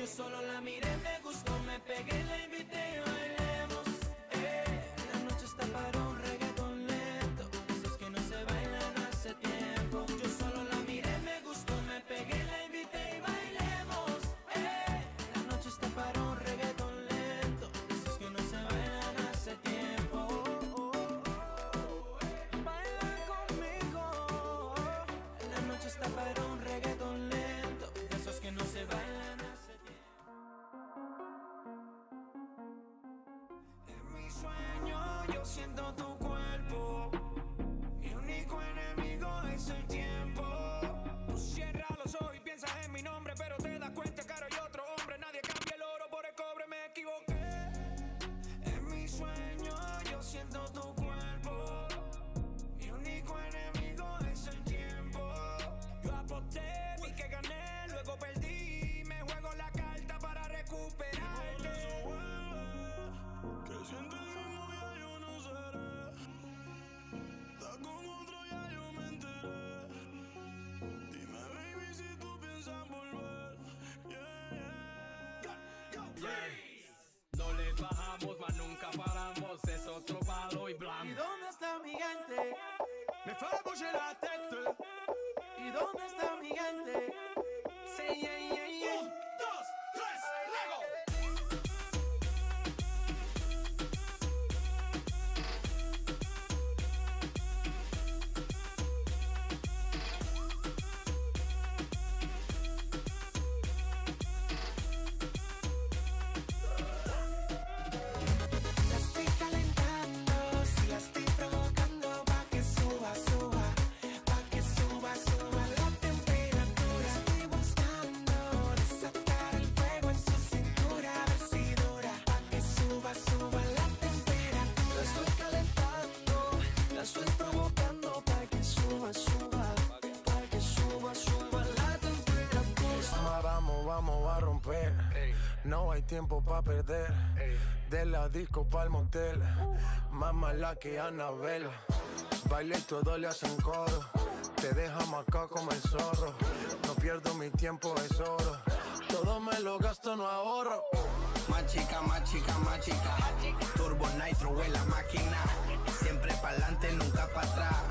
Yo solo la miré, me gustó, me pegué, la invité. Yo siento tu cuerpo. Mi único enemigo es el tiempo. Tú cierras los ojos y piensas en mi nombre, pero te das cuenta que hay otro hombre. Nadie cambia el oro por el cobre, me equivoqué. En mi sueño yo siento tu Me fais bouger la tête. ¿Y dónde está mi gente? Vamos, a romper. No hay tiempo para perder. De la disco pa'l motel. Más mala que Anabel. Baile y todo le hacen coro. Te deja marcado como el zorro. No pierdo mi tiempo, es oro. Todo me lo gasto, no ahorro. Más chica, más chica, más chica. Turbo Nitro en la máquina. Siempre pa'lante, nunca para atrás.